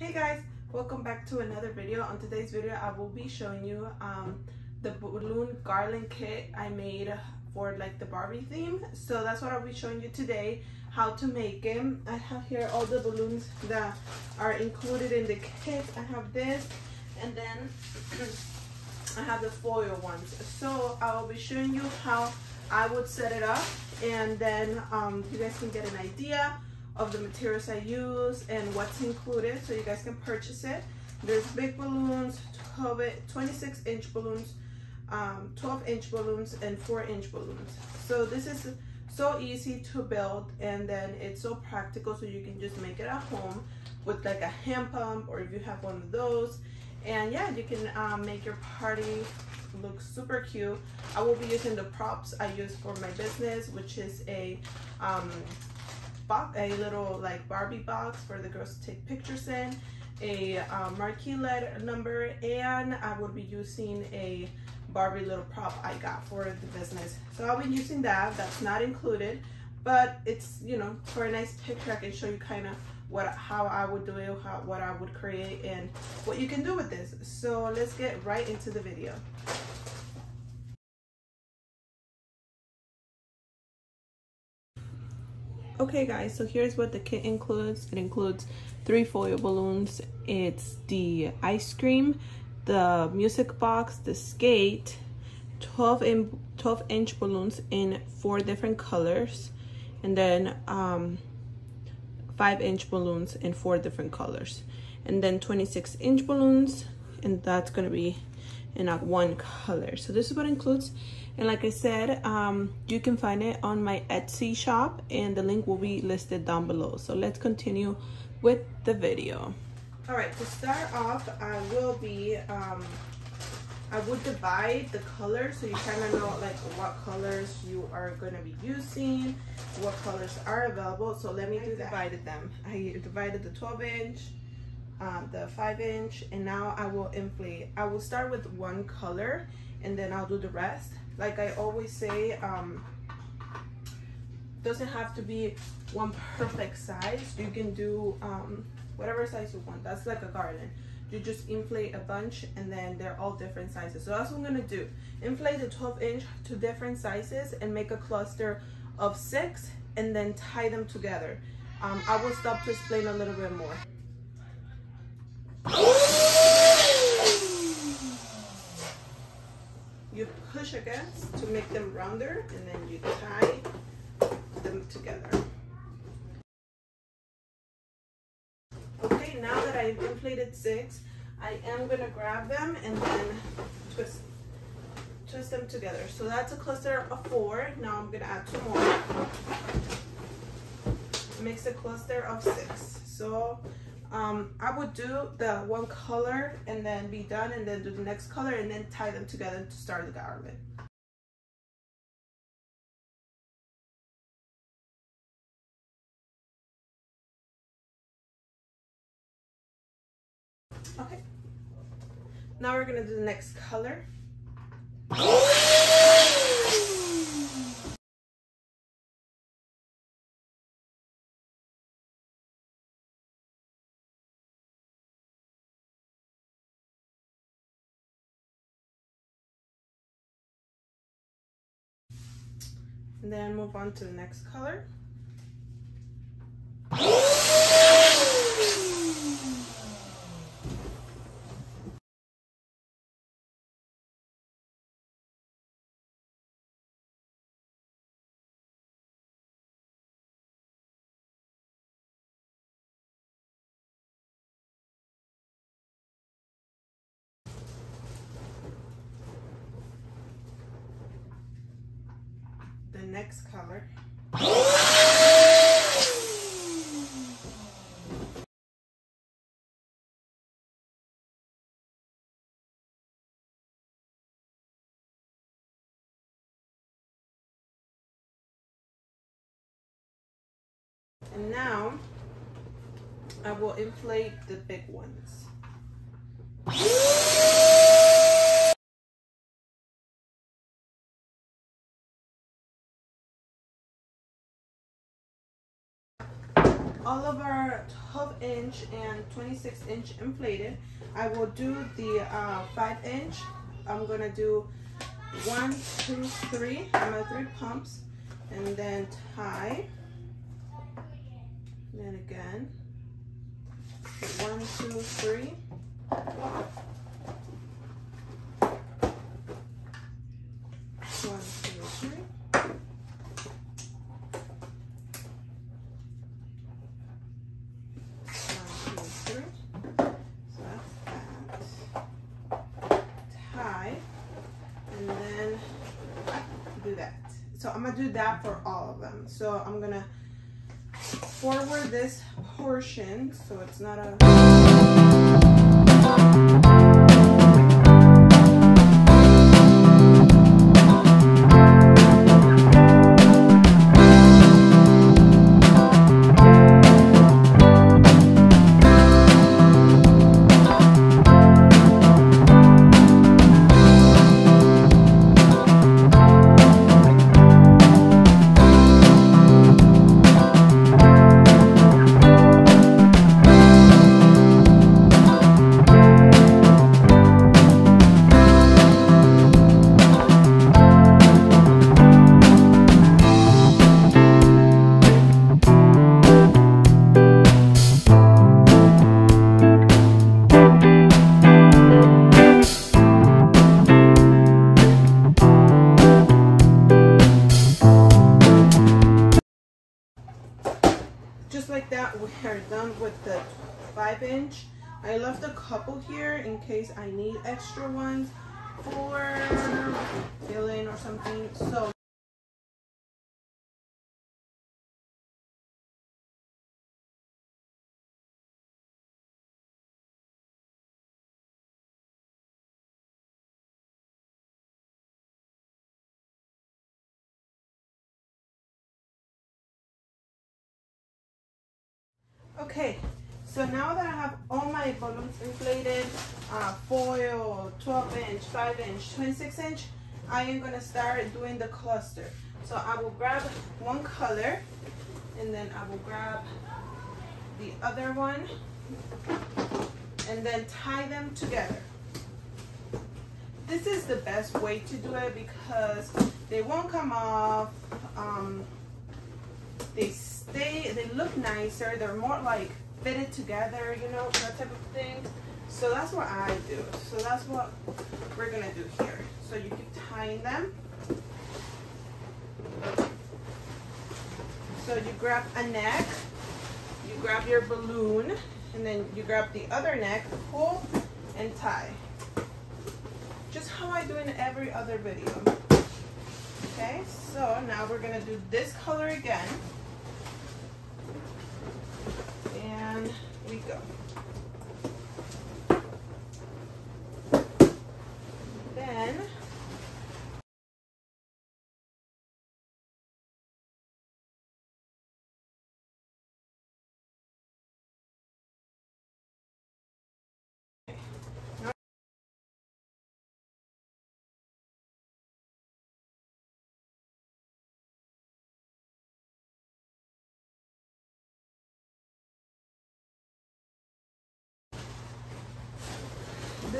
Hey guys, welcome back to another video. On today's video, I will be showing you um, the balloon garland kit I made for like the Barbie theme. So that's what I'll be showing you today, how to make them. I have here all the balloons that are included in the kit. I have this and then I have the foil ones. So I will be showing you how I would set it up and then um, you guys can get an idea of the materials I use and what's included so you guys can purchase it. There's big balloons, 12, 26 inch balloons, um, 12 inch balloons, and 4 inch balloons. So this is so easy to build and then it's so practical so you can just make it at home with like a hand pump or if you have one of those. And yeah, you can um, make your party look super cute. I will be using the props I use for my business, which is a um, box, a little like Barbie box for the girls to take pictures in, a um, marquee lead number, and I will be using a Barbie little prop I got for the business. So I'll be using that, that's not included, but it's, you know, for a nice picture, I can show you kind of what how I would do it, how, what I would create, and what you can do with this. So let's get right into the video. Okay guys, so here's what the kit includes. It includes three foil balloons. It's the ice cream, the music box, the skate, 12, in, 12 inch balloons in four different colors, and then um, 5 inch balloons in four different colors. And then 26 inch balloons, and that's gonna be in a one color. So this is what includes and like I said, um, you can find it on my Etsy shop and the link will be listed down below. So let's continue with the video. All right, to start off, I will be, um, I would divide the colors so you kind of know like what colors you are going to be using, what colors are available. So let me do that. I divided them. I divided the 12 inch, uh, the 5 inch, and now I will inflate. I will start with one color and then I'll do the rest like I always say, um, doesn't have to be one perfect size. You can do um, whatever size you want. That's like a garden. You just inflate a bunch and then they're all different sizes. So that's what I'm gonna do. Inflate the 12 inch to different sizes and make a cluster of six and then tie them together. Um, I will stop to explain a little bit more. you to make them rounder and then you tie them together. Okay, now that I've inflated six, I am gonna grab them and then twist, twist them together. So that's a cluster of four. Now I'm gonna add two more. Makes a cluster of six. So um, I would do the one color and then be done and then do the next color and then tie them together to start the garland. Okay. Now we're gonna do the next color. And then move on to the next color. Next color. And now I will inflate the big ones. All of our 12 inch and 26 inch inflated. I will do the uh, 5 inch. I'm going to do one, two, three, my three pumps, and then tie. Then again, one, two, three. So that's that tie and then do that. So I'm gonna do that for all of them. So I'm gonna forward this portion so it's not a Need extra ones for filling or something. So Okay, so now that I have all my balloons inflated, uh, foil, 12 inch, 5 inch, 26 inch, I am going to start doing the cluster. So I will grab one color and then I will grab the other one and then tie them together. This is the best way to do it because they won't come off. Um, they stay, they look nicer. They're more like fitted together, you know, that type of thing. So that's what I do. So that's what we're gonna do here. So you keep tying them. So you grab a neck, you grab your balloon, and then you grab the other neck, pull, and tie. Just how I do in every other video. Okay, so now we're gonna do this color again. And we go.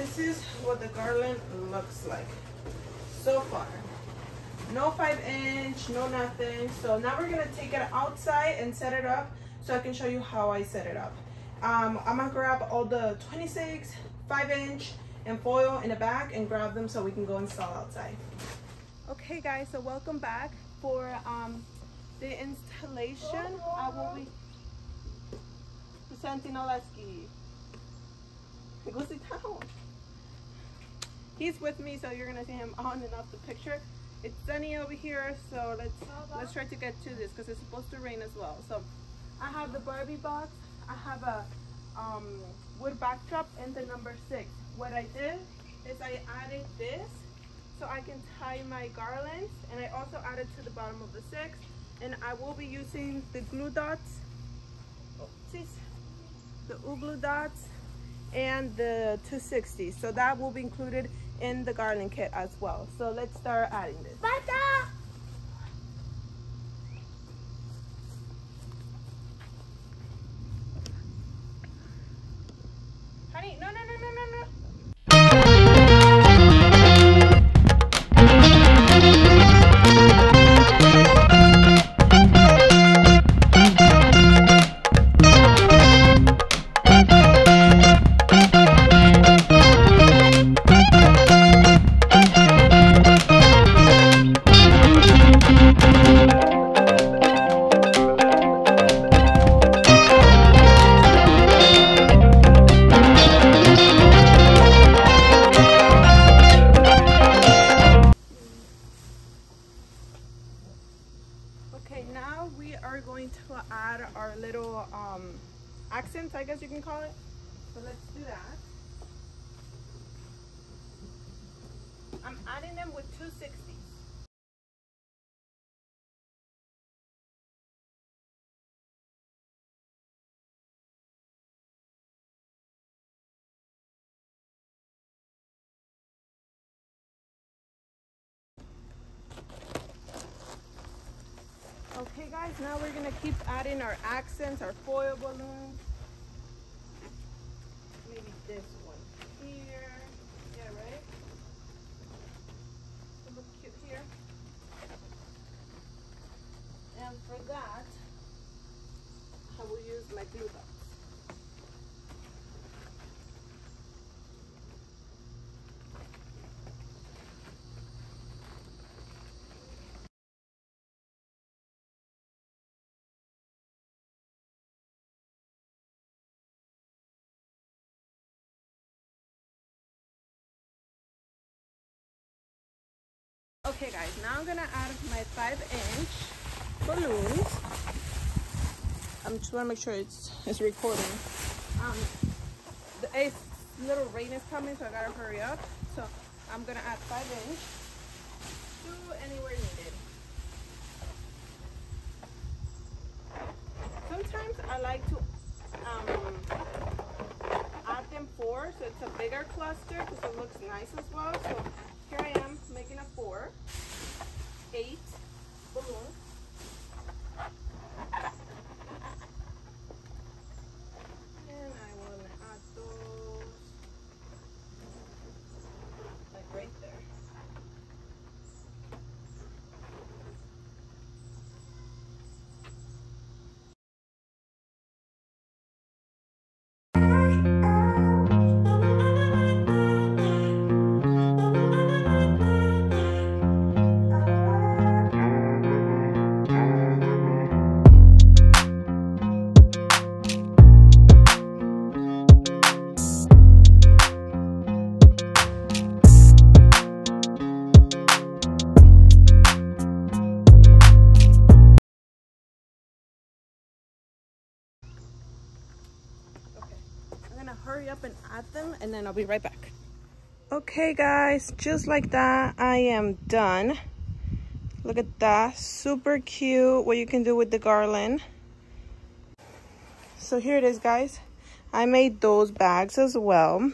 This is what the garland looks like so far. No five inch no nothing. So now we're gonna take it outside and set it up so I can show you how I set it up. Um, I'm gonna grab all the 26 5 inch and foil in the back and grab them so we can go install outside. Okay guys so welcome back for um, the installation. I will be presenting Oleski go sit down he's with me, so you're gonna see him on and off the picture. It's sunny over here, so let's let's try to get to this because it's supposed to rain as well. So I have the Barbie box. I have a um, wood backdrop and the number six. What I did is I added this so I can tie my garlands and I also added to the bottom of the six and I will be using the glue dots oh, the glue dots and the 260 so that will be included in the garland kit as well. So let's start adding this. Honey, guess you can call it. So let's do that. I'm adding them with 260. Okay guys, now we're gonna keep adding our accents, our foil balloons. Maybe this one here. Yeah, right? It look cute here. And for that, I will use my glue dots. Okay guys, now I'm gonna add my five inch balloons. I'm just wanna make sure it's it's recording. Um, the eighth little rain is coming, so I gotta hurry up. So I'm gonna add five inch to anywhere needed. Sometimes I like to um, add them four, so it's a bigger cluster because it looks nice as well. So here I am making a four, I'll be right back. Okay guys, just like that, I am done. Look at that, super cute what you can do with the garland. So here it is guys. I made those bags as well.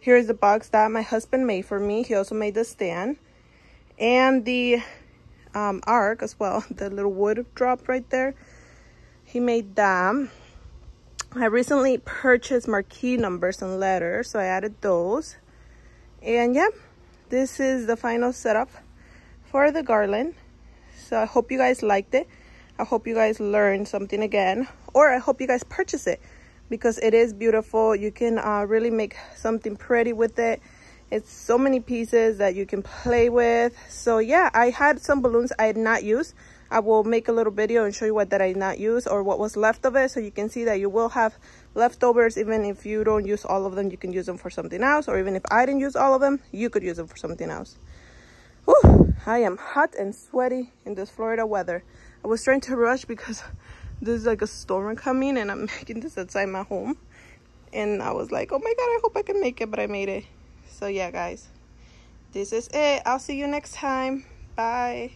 Here's the box that my husband made for me. He also made the stand and the um, arc as well, the little wood drop right there. He made that. I recently purchased marquee numbers and letters, so I added those. And yeah, this is the final setup for the garland. So I hope you guys liked it. I hope you guys learned something again, or I hope you guys purchase it because it is beautiful. You can uh, really make something pretty with it. It's so many pieces that you can play with. So yeah, I had some balloons I had not used. I will make a little video and show you what that I did not use or what was left of it. So you can see that you will have leftovers. Even if you don't use all of them, you can use them for something else. Or even if I didn't use all of them, you could use them for something else. Whew, I am hot and sweaty in this Florida weather. I was trying to rush because there's like a storm coming and I'm making this outside my home. And I was like, oh my God, I hope I can make it, but I made it. So yeah, guys, this is it. I'll see you next time. Bye.